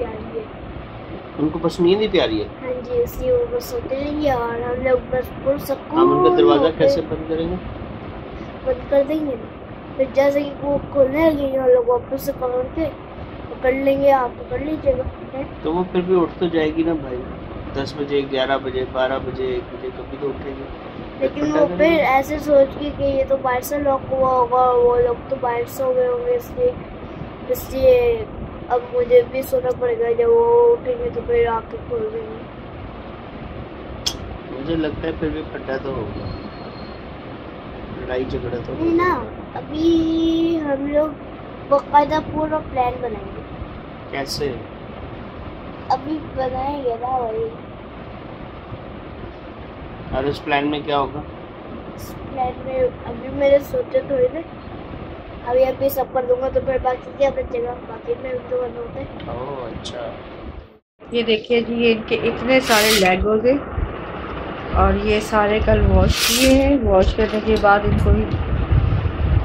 प्यारी है। उनको बस नींद ही प्यारी है। हाँ जी इसलिए वो बस सोते रहेंगे और हम लोग बस पुर सकून हम उनका दरवाज़ा कैसे बंद करेंगे? बंद कर देंगे। फिर जैसे कि वो खोलने लगेंगे हम लोग वापस से पकड़ के पकड़ लेंगे आप पकड़ लीजिएगा तो वो फिर भी उठ तो जाएगी ना भाई। दस बजे ग्यारह बजे बारह बजे एक बजे कभी तो उठेगी। लेकिन वो फिर ऐसे सोच के कि ये तो बाहर से लॉक हुआ होगा वो लोग तो बाहर से हो गए होंगे इसलिए इसलिए अब मुझे भी सोना पड़ेगा जब वो उठेंगे तो फिर आके खोल देंगे। मुझे लगता है फिर भी फड्डा तो होगा। लड़ाई झगड़ा तो नहीं ना अभी हम लोग बाकायदा पूरा प्लान बनाएँगे। कैसे? अभी बनाएँगे ना वही। और उस प्लान में क्या होगा? प्लान में अभी मेरे सोचे थोड़े अभी अभी सब कर दूँगा तो फिर बाकी क्या बचेगा बाकी में तो बंद होते हैं। ओह अच्छा। ये देखिए जी ये इनके इतने सारे लेगोज हैं और ये सारे कल वॉश किए हैं। वॉश करने के बाद इनको भी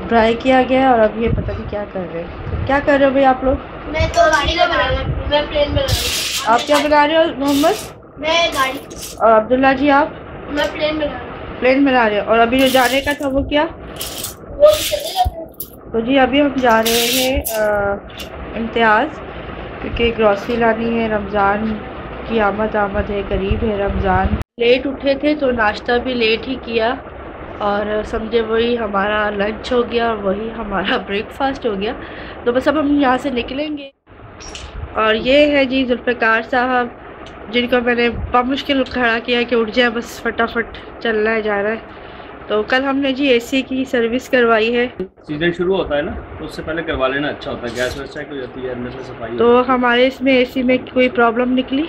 ड्राई किया गया और अब ये पता नहीं क्या कर रहे हैं। तो क्या कर रहे हो भाई आप लोग? मैं तो गाड़ी का बना रहा हूँ। मैं प्लेन बना रहा आप क्या बना रहे हो मोहम्मद? मैं गाड़ी। और अब्दुल्ला जी आप? मैं प्लेन बना रहा हूँ। प्लेन बना रहे हो। और अभी जो जाने का था वो क्या? वो तो जी, अभी हम जा रहे हैं इम्तियाज़, क्योंकि ग्रॉसरी लानी है, रमज़ान की आमद आमद है करीब है रमज़ान। लेट उठे थे तो नाश्ता भी लेट ही किया, और समझे वही हमारा लंच हो गया और वही हमारा ब्रेकफास्ट हो गया। तो बस अब हम यहाँ से निकलेंगे। और ये है जी जुल्फ़िकार साहब, जिनको मैंने मुश्किल खड़ा किया कि उठ जाए, बस फटाफट चलना है जा रहा है। तो कल हमने जी एसी की सर्विस करवाई है। सीज़न शुरू होता है ना तो उससे पहले करवा लेना अच्छा होता है। गैस वैस चेक हो जाती है अंदर से सफ़ाई तो हमारे इसमें एसी में कोई प्रॉब्लम निकली?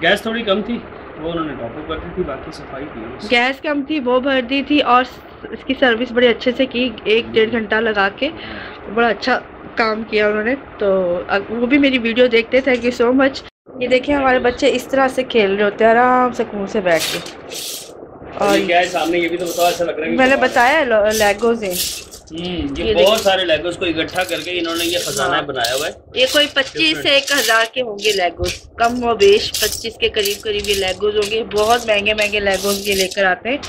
गैस थोड़ी कम थी वो उन्होंने टॉप अप कर दी थी बाकी सफ़ाई की गैस कम थी वो भर दी थी और इसकी सर्विस बड़े अच्छे से की एक डेढ़ घंटा लगा के। बड़ा अच्छा काम किया उन्होंने तो वो भी मेरी वीडियो देखते थैंक यू सो मच ये देखिए हमारे बच्चे इस तरह से खेल रहे होते हैं आराम से कुएँ से बैठ के। और ये क्या है सामने? ये भी तो बताओ ऐसा लग रहा है मैंने बताया लेगोज हैं। हम्म, ये ये बहुत सारे लेगोस को इकट्ठा करके इन्होंने ये खजाना हाँ। बनाया हुआ है। ये कोई पच्चीस से एक हज़ार के होंगे लेगोज कम व बेश पच्चीस के करीब करीब ये लेगोज होंगे। बहुत महँगे महँगे लेगोज ये लेकर आते हैं।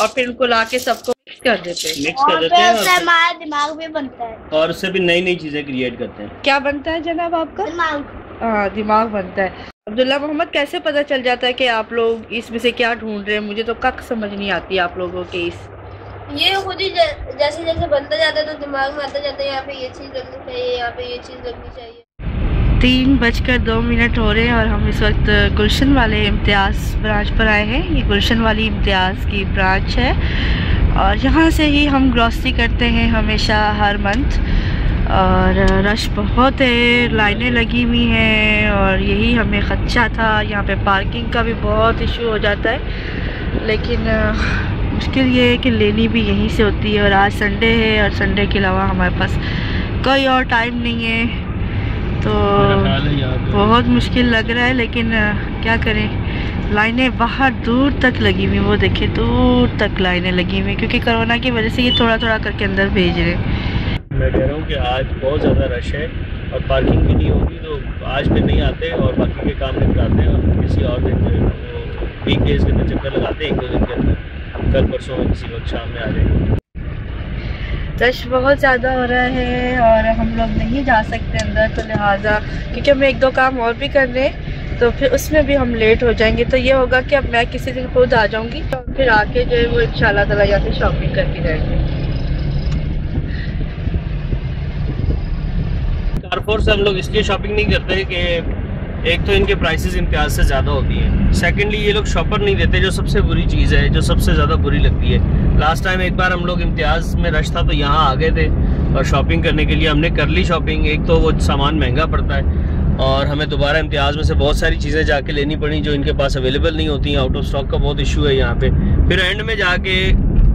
और फिर उनको ला के सबको मिक्स कर देते हैं। मिक्स कर और देते हैं उससे हमारा दिमाग भी बनता है। और उससे भी नई नई चीज़ें क्रिएट करते हैं। क्या बनता है जनाब आपका? दिमाग। हाँ दिमाग बनता है। अब्दुल्ला मोहम्मद कैसे पता चल जाता है कि आप लोग इसमें से क्या ढूंढ रहे हैं? मुझे तो कक समझ नहीं आती आप लोगों के इस ये खुद ही जैसे जैसे बनता जाता है तो दिमाग में आता जाता है यहाँ पे ये चीज़ लगनी चाहिए यहाँ पे ये चीज़ लगनी चाहिए। तीन बजकर दो मिनट हो रहे हैं और हम इस वक्त गुलशन वाले इम्तियाज़ ब्रांच पर आए हैं। ये गुलशन वाली इम्तियाज़ की ब्रांच है और यहाँ से ही हम ग्रॉसरी करते हैं हमेशा हर मंथ और रश बहुत है लाइनें लगी हुई हैं और यही हमें खदशा था। यहाँ पे पार्किंग का भी बहुत इशू हो जाता है। लेकिन मुश्किल ये है कि लेनी भी यहीं से होती है और आज संडे है और संडे के अलावा हमारे पास कोई और टाइम नहीं है। तो बहुत मुश्किल लग रहा है लेकिन क्या करें? लाइनें बाहर दूर तक लगी हुई वो देखें दूर तक लाइनें लगी हुई क्योंकि कोरोना की वजह से ये थोड़ा थोड़ा करके अंदर भेज रहे हैं। मैं कह रहा हूँ कि आज बहुत ज़्यादा रश है और पार्किंग भी नहीं होगी तो आज फिर नहीं आते और बाकी के काम निपटाते हैं किसी और दिन जो है वो वीक डेज़ के अंदर चक्कर लगाते हैं, एक दो दिन के अंदर। कल परसों किसी वक्त शाम में आ जाएँगे। रश बहुत ज़्यादा हो रहा है और हम लोग नहीं जा सकते अंदर तो लिहाजा, क्योंकि हम एक दो काम और भी कर रहे हैं तो फिर उसमें भी हम लेट हो जाएँगे। तो ये होगा कि अब मैं किसी दिन खुद आ जाऊँगी तो फिर आके जो है वो इन ताला यहाँ शॉपिंग करके जाएँगे। कारफोर से हम लोग इसलिए शॉपिंग नहीं करते कि एक तो इनके प्राइसेस इम्तियाज़ से ज़्यादा होती हैं। सेकेंडली ये लोग शॉपर नहीं देते, जो सबसे बुरी चीज़ है, जो सबसे ज़्यादा बुरी लगती है। लास्ट टाइम एक बार हम लोग इम्तियाज़ में रश था तो यहाँ आ गए थे और शॉपिंग करने के लिए हमने कर ली शॉपिंग एक तो वो सामान महँगा पड़ता है और हमें दोबारा इम्तियाज़ में से बहुत सारी चीज़ें जाके लेनी पड़ी, जो इनके पास अवेलेबल नहीं होती हैं। आउट ऑफ़ स्टॉक का बहुत इशू है यहाँ पे। फिर एंड में जाके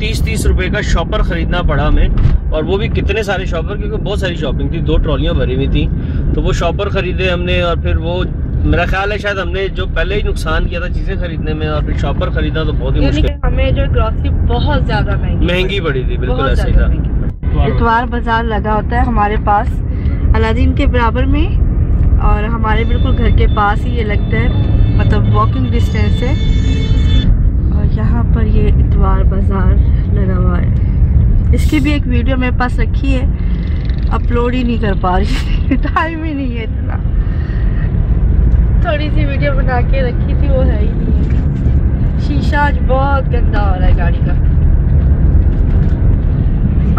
तीस तीस रुपए का शॉपर खरीदना पड़ा हमें और वो भी कितने सारे शॉपर क्योंकि बहुत सारी शॉपिंग थी दो ट्रॉलियाँ भरी हुई थी तो वो शॉपर खरीदे हमने और फिर वो मेरा ख्याल है शायद हमने जो पहले ही नुकसान किया था चीज़ें खरीदने में और फिर शॉपर खरीदना तो बहुत ही मुश्किल हमें जो ग्रॉसरी बहुत ज़्यादा महँगी महँगी पड़ी थी बिल्कुल ऐसे ही था। इतवार बाज़ार लगा होता है हमारे पास अलादीन के बराबर में और हमारे बिल्कुल घर के पास ही ये लगता है मतलब वॉकिंग डिस्टेंस है। और यहाँ पर ये इतवार बाज़ार। लगा हुआ है इसकी भी एक वीडियो मेरे पास रखी है। अपलोड ही नहीं कर पा रही टाइम ही नहीं है इतना। थोड़ी सी वीडियो बना के रखी थी, वो है ही नहीं शीशा आज बहुत गंदा हो रहा है गाड़ी का।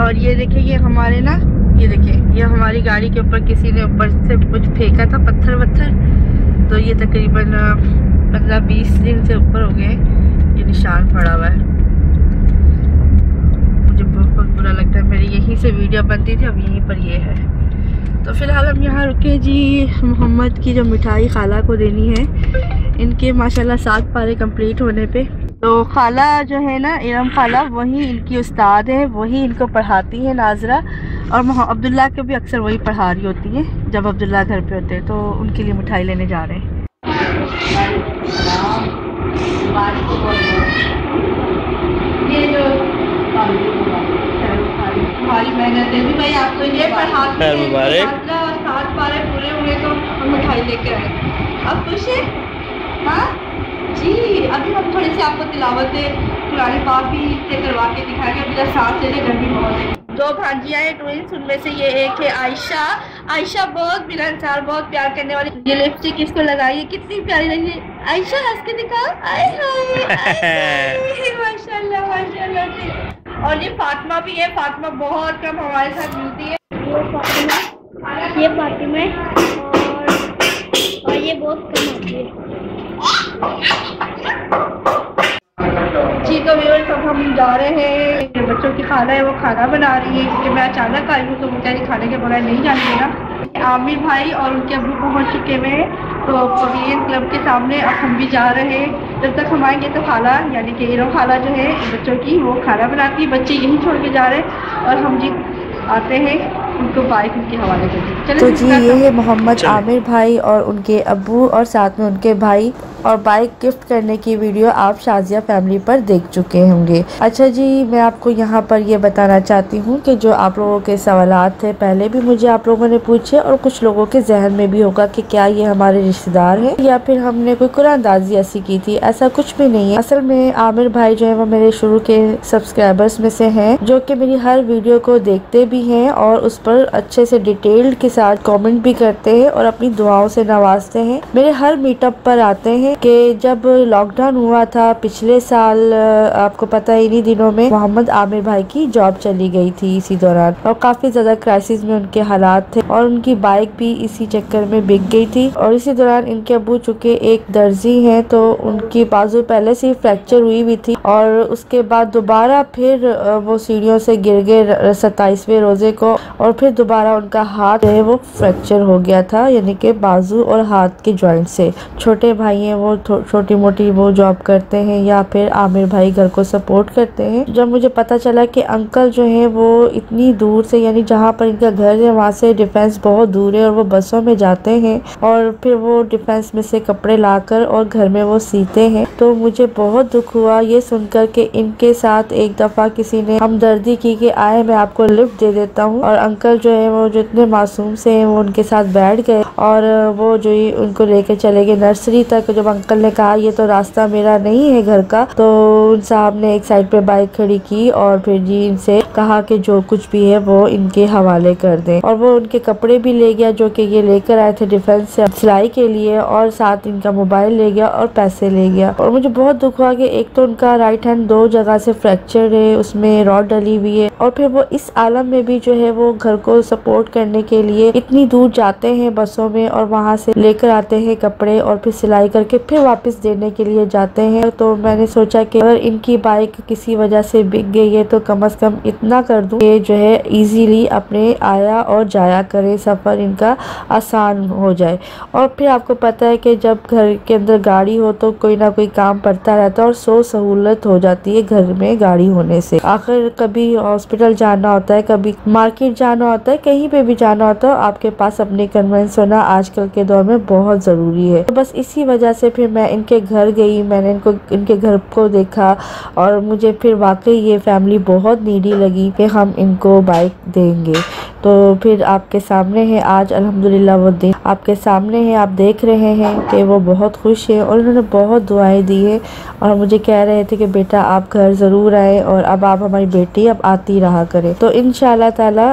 और ये देखिए ये हमारे ना, ये देखिए ये हमारी गाड़ी के ऊपर किसी ने ऊपर से कुछ फेंका था, पत्थर वत्थर। तो ये तकरीबन पंद्रह बीस दिन से ऊपर हो गए ये निशान पड़ा हुआ है। बुरा लगता है। मेरी यहीं से वीडियो बनती थी, अब यहीं पर ये है। तो फ़िलहाल हम यहाँ रुके जी, मोहम्मद की जो मिठाई खाला को देनी है। इनके माशाल्लाह सात पारे कंप्लीट होने पे। तो खाला जो है ना इरम खाला, वही इनकी उस्ताद है, वही इनको पढ़ाती है नाजरा। और अब्दुल्ला को भी अक्सर वही पढ़ा रही होती है, जब अब्दुल्ला घर पे होते हैं। तो उनके लिए मिठाई लेने जा रहे हैं। ये जो हमारी मेहनत है। भी भाई आपको ये मुबारक। सात बारह पूरे हुए तो हम मिठाई लेकर आए। अब खुश है? हाँ? जी अभी हम थोड़ी सी आपको तिलावत पुरानी पाक भी से करवा के दिखाएँगे। अभी तक साथ चले गर्मी बहुत है। दो भांजियाँ हैं ट्विंस उनमें से ये एक है आयशा। आयशा बहुत मिलनसार बहुत प्यार करने वाली। ये लिपस्टिक इसको लगाई है कितनी प्यारी लगी। है आयशा हंस के दिखा आए हाय, माशाल्लाह माशाल्लाह। और ये फातिमा भी है। फातिमा बहुत कम हमारे साथ मिलती है। ये फातिमा ये फातिमा और और ये बहुत कम आती है। जी तो व्यूअर्स अब हम जा रहे हैं। बच्चों की खाना है वो खाना बना रही है। क्योंकि मैं अचानक आई हूँ तो वो रही खाने के बगैर नहीं जाने देना। आमिर भाई और उनके अबू पहुँच चुके हुए हैं। तो पवेलियन क्लब के सामने अब हम भी जा रहे हैं। जब तक हम आएँगे तो खाला, यानी कि इरम खाला जो है, बच्चों की, वो खाना बनाती है बच्चे यहीं छोड़ के जा रहे हैं। और हम जी आते हैं। उनको बाइक उनके हवाले कर दी। तो जी, जी ये है मोहम्मद आमिर भाई और उनके अबू और साथ में उनके भाई और बाइक गिफ्ट करने की वीडियो आप शाजिया फैमिली पर देख चुके होंगे। अच्छा जी मैं आपको यहाँ पर ये बताना चाहती हूँ कि जो आप लोगों के सवाल थे पहले भी मुझे आप लोगों ने पूछे और कुछ लोगों के जहन में भी होगा कि क्या ये हमारे रिश्तेदार हैं या फिर हमने कोई कुरानदाजी ऐसी की थी। ऐसा कुछ भी नहीं है। असल में आमिर भाई जो है वो मेरे शुरू के सब्सक्राइबर्स में से हैं जो कि मेरी हर वीडियो को देखते भी हैं और उस पर अच्छे से डिटेल्ड के साथ कमेंट भी करते हैं और अपनी दुआओं से नवाजते हैं। मेरे हर मीटअप पर आते हैं कि जब लॉकडाउन हुआ था, पिछले साल आपको पता है, इन्हीं दिनों में मोहम्मद आमिर भाई की जॉब चली गई थी इसी दौरान और काफ़ी ज़्यादा क्राइसिस में उनके हालात थे और उनकी बाइक भी इसी चक्कर में बिक गई थी और इसी दौरान इनके अबू चुके एक दर्जी हैं तो उनकी बाजू पहले से ही फ्रैक्चर हुई हुई थी और उसके बाद दोबारा फिर वो सीढ़ियों से गिर गए सत्ताईसवें रोज़े को और फिर दोबारा उनका हाथ जो है वो फ्रैक्चर हो गया था, यानी कि बाजू और हाथ के जॉइंट से। छोटे भाई हैं वो छोटी मोटी वो जॉब करते हैं या फिर आमिर भाई घर को सपोर्ट करते हैं। जब मुझे पता चला कि अंकल जो है वो इतनी दूर से, यानी जहाँ पर इनका घर है, वहाँ से डिफेंस बहुत दूर है और वो बसों में जाते हैं और फिर वो डिफेंस में से कपड़े लाकर और घर में वो सीते हैं तो मुझे बहुत दुख हुआ। ये सुनकर के इनके साथ एक दफ़ा किसी ने हमदर्दी की कि आए, मैं आपको लिफ्ट दे देता हूँ और अंकल जो है वो जो इतने मासूम से हैं वो उनके साथ बैठ गए और वो जो ही उनको लेके चले गए नर्सरी तक। जब अंकल ने कहा, ये तो रास्ता मेरा नहीं है घर का तो उन साहब ने एक साइड पे बाइक खड़ी की और फिर जी इनसे कहा कि जो कुछ भी है वो इनके हवाले कर दें। और वो उनके कपड़े भी ले गया, जो कि ये लेकर आए थे डिफेंस से सिलाई के लिए और साथ इनका मोबाइल ले गया और पैसे ले गया। और मुझे बहुत दुख हुआ कि एक तो उनका राइट हैंड दो जगह से फ्रैक्चर है, उसमें रॉड डली हुई है और फिर वो इस आलम में भी जो है वो घर को सपोर्ट करने के लिए इतनी दूर जाते हैं बसों में और वहाँ से लेकर आते हैं कपड़े और फिर सिलाई करके फिर वापस देने के लिए जाते हैं। तो मैंने सोचा कि अगर इनकी बाइक किसी वजह से बिक गई है तो कम अज कम इतना कर दूँ कि जो है इजीली अपने आया और जाया करे, सफ़र इनका आसान हो जाए। और फिर आपको पता है कि जब घर के अंदर गाड़ी हो तो कोई ना कोई काम पड़ता रहता है और सो सहूलत हो जाती है घर में गाड़ी होने से। आखिर कभी हॉस्पिटल जाना होता है, कभी मार्केट जाना जाना होता है, कहीं पे भी जाना होता है, आपके पास अपने कन्वेंस होना आजकल के दौर में बहुत ज़रूरी है। तो बस इसी वजह से फिर मैं इनके घर गई, मैंने इनको, इनके घर को देखा और मुझे फिर वाकई ये फैमिली बहुत नीडी लगी कि हम इनको बाइक देंगे। तो फिर आपके सामने है, आज अल्हम्दुलिल्लाह वो दिन आपके सामने है, आप देख रहे हैं कि वो बहुत खुश है और उन्होंने बहुत दुआएँ दी है और मुझे कह रहे थे कि बेटा आप घर ज़रूर आए और अब आप हमारी बेटी अब आती रहा करें। तो इन ताला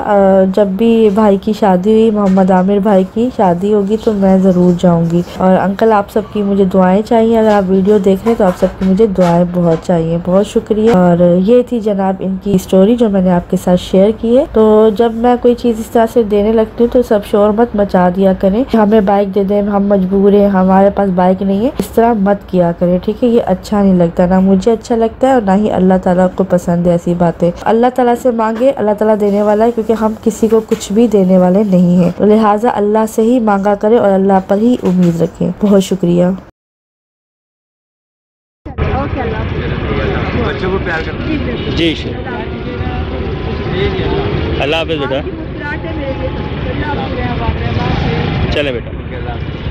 जब भी भाई की शादी हुई, मोहम्मद आमिर भाई की शादी होगी तो मैं ज़रूर जाऊँगी। और अंकल, आप सबकी मुझे दुआएँ चाहिए। अगर आप वीडियो देख रहे हैं तो आप सबकी मुझे दुआएँ बहुत चाहिए। बहुत शुक्रिया। और ये थी जनाब इनकी स्टोरी जो मैंने आपके साथ शेयर की है। तो जब मैं कोई चीज़ इस तरह से देने लगती हूँ तो सब शोर मत मचा दिया करें। हमें बाइक दे दें, हम मजबूर हैं, हमारे पास बाइक नहीं है। इस तरह मत किया करें, ठीक है? ये अच्छा नहीं लगता। ना मुझे अच्छा लगता है और ना ही अल्लाह ताला को पसंद है ऐसी बातें। अल्लाह ताला से मांगे, अल्लाह ताला देने वाला है, क्योंकि हम किसी को कुछ भी देने वाले नहीं है। तो लिहाजा अल्लाह से ही मांगा करें और अल्लाह पर ही उम्मीद रखें। बहुत शुक्रिया। बच्चों को प्यार करते जी अल्लाह हाफिज़ बेटा। चले बेटा।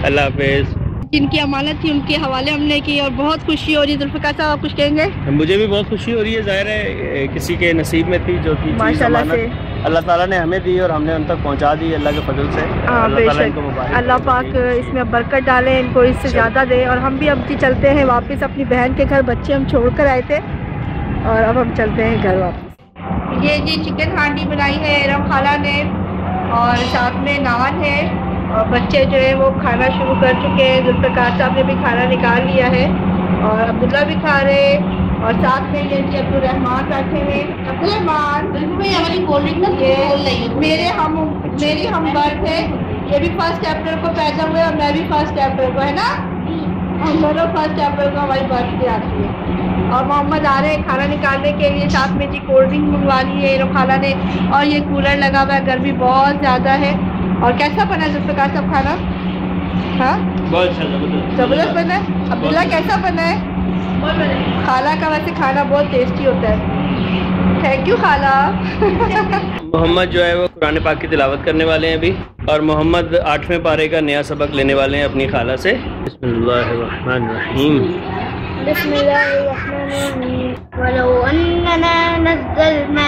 अल्लाह हाफिज़। जिनकी अमानत थी उनके हवाले हमने की और बहुत खुशी हो रही है। जुल्फ़िकार साहब आप कुछ कहेंगे? मुझे भी बहुत खुशी हो रही है। ज़ाहिर है किसी के नसीब में थी जो थी माशाल्लाह से। अल्लाह ताला ने हमें दी और हमने उन तक पहुँचा दी अल्लाह के फजल से। हाँ अल्लाह बेशक। अल्लाह पाक इसमें बरकत डाले इनको इससे ज़्यादा दे और हम भी अब जी चलते हैं वापस अपनी बहन के घर बच्चे हम छोड़ कर आए थे और अब हम चलते हैं घर वापस। ये जी चिकन हांडी बनाई है रम खाला ने और साथ में नान है और बच्चे जो है वो खाना शुरू कर चुके हैं। जुल्फ़िकार साहब ने भी खाना निकाल लिया है और अब्दुल्ला भी खा रहे हैं। और साथ में ये जी अब्दुलरहमान बैठे हुए हैं अब्दुलरहमान हमारी कोल्ड ड्रिंक ये मेरे हम मेरी हम बर्थ है। ये भी फ़र्स्ट चैप्टर को पैदा हुए और मैं भी फ़र्स्ट चैप्टर को है ना? हम दोनों फ़र्स्ट चैप्टर को हमारी बर्थ पे आती है। और मोहम्मद आ रहे हैं खाना निकालने के लिए। साथ में जी कोल्ड ड्रिंक मंगवा ली है खाला ने। और ये कूलर लगा हुआ है। गर्मी बहुत ज़्यादा है। और कैसा बना है जुल्फ़िकार सब खाना? हाँ? बहुत अच्छा ज़बरदस्त ज़बरदस्त बना है? अब्दुल्ला कैसा बना है? खाला का वैसे खाना बहुत टेस्टी होता है थैंक यू खाला मोहम्मद जो है वो कुरान पाक की तिलावत करने वाले हैं अभी और मोहम्मद आठवें पारे का नया सबक लेने वाले हैं अपनी खाला से बिस्मिल्लाहिर्रहमानिर्रहीम बिस्मिल्लाहिर्रहमानिर्रहीम वलो अन्नना नज़्ज़लना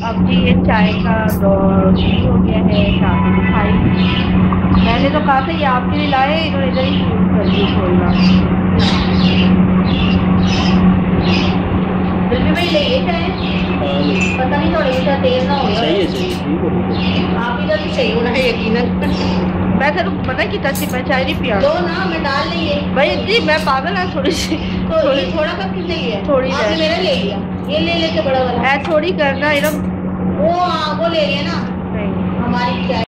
अब जी ये चाय का दौर शुरू हो गया है चाय मिठाई मैंने तो कहा था ये आपके लिए लाए इन्होंने इधर ही शुरू कर दी खोलना दिल्ली में ले ये चाय पता नहीं थोड़ी सा तेल ना हो सही है सही है ठीक है आप इधर भी सही होना है यकीनन मैं तेरे को पता की सी मैं चाय नहीं पिया। दो ना मैं डाल ली है भाई जी मैं पागल है थोड़ी सी। तो ये थोड़ा सा किसने लिया? थोड़ी आपने मेरा ले लिया। ये ले लेके बड़ा वाला। है थोड़ी करना इधर वो हाँ, वो ले लिया ना। हमारी चाय।